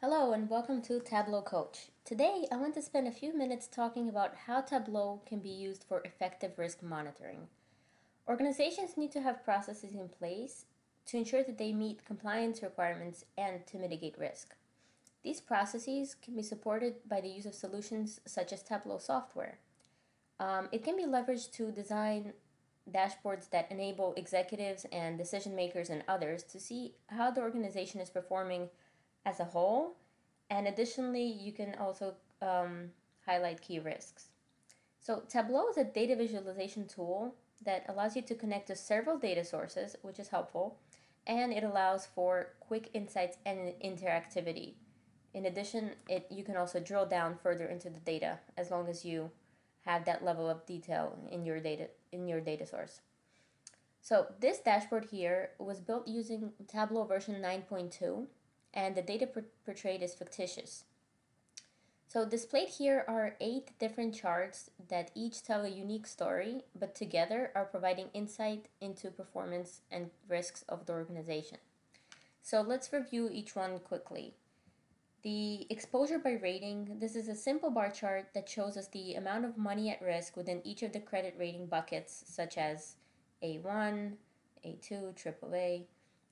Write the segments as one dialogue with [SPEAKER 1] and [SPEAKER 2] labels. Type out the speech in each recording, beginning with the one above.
[SPEAKER 1] Hello and welcome to Tableau Coach. Today I want to spend a few minutes talking about how Tableau can be used for effective risk monitoring. Organizations need to have processes in place to ensure that they meet compliance requirements and to mitigate risk. These processes can be supported by the use of solutions such as Tableau software. Um, it can be leveraged to design dashboards that enable executives and decision makers and others to see how the organization is performing as a whole. And additionally, you can also um, highlight key risks. So Tableau is a data visualization tool that allows you to connect to several data sources, which is helpful, and it allows for quick insights and interactivity. In addition, it you can also drill down further into the data as long as you have that level of detail in your data in your data source. So this dashboard here was built using Tableau version 9.2 and the data portrayed is fictitious. So displayed here are eight different charts that each tell a unique story, but together are providing insight into performance and risks of the organization. So let's review each one quickly. The exposure by rating, this is a simple bar chart that shows us the amount of money at risk within each of the credit rating buckets, such as A1, A2, AAA,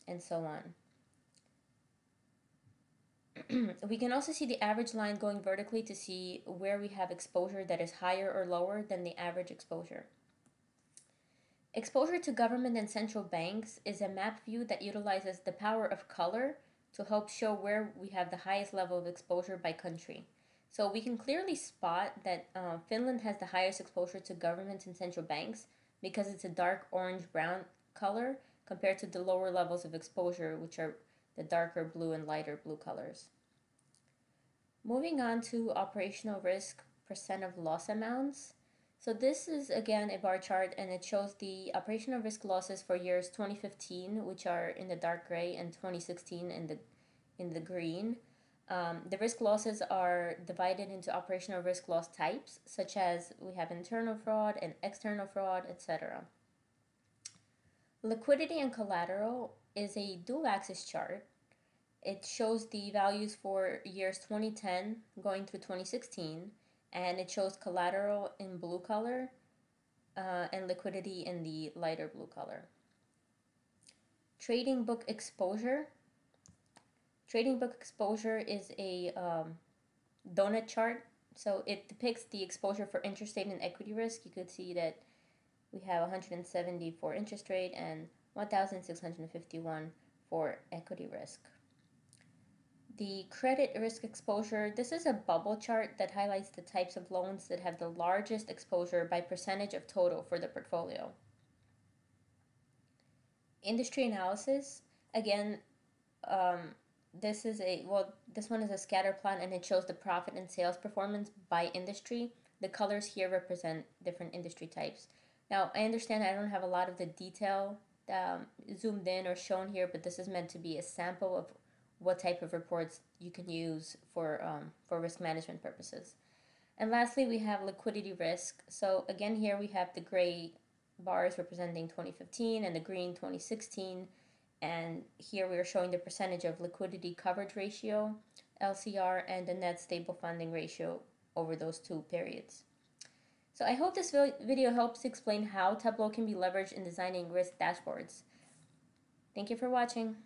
[SPEAKER 1] and so on. we can also see the average line going vertically to see where we have exposure that is higher or lower than the average exposure. Exposure to government and central banks is a map view that utilizes the power of color to help show where we have the highest level of exposure by country. So we can clearly spot that uh, Finland has the highest exposure to governments and central banks because it's a dark orange brown color compared to the lower levels of exposure, which are the darker blue and lighter blue colors. Moving on to operational risk percent of loss amounts. So this is again a bar chart and it shows the operational risk losses for years 2015, which are in the dark gray, and 2016 in the in the green. Um, the risk losses are divided into operational risk loss types, such as we have internal fraud and external fraud, etc. Liquidity and collateral is a dual axis chart. It shows the values for years 2010 going through 2016, and it shows collateral in blue color uh, and liquidity in the lighter blue color. Trading book exposure. Trading book exposure is a um, donut chart. So it depicts the exposure for interest rate and equity risk. You could see that we have 170 for interest rate and 1,651 for equity risk. The credit risk exposure, this is a bubble chart that highlights the types of loans that have the largest exposure by percentage of total for the portfolio. Industry analysis, again, um, this is a, well, this one is a scatter plot and it shows the profit and sales performance by industry. The colors here represent different industry types. Now, I understand I don't have a lot of the detail um, zoomed in or shown here, but this is meant to be a sample of what type of reports you can use for, um, for risk management purposes. And lastly, we have liquidity risk. So again, here we have the gray bars representing 2015 and the green 2016. And here we are showing the percentage of liquidity coverage ratio, LCR, and the net stable funding ratio over those two periods. So I hope this video helps explain how Tableau can be leveraged in designing risk dashboards. Thank you for watching.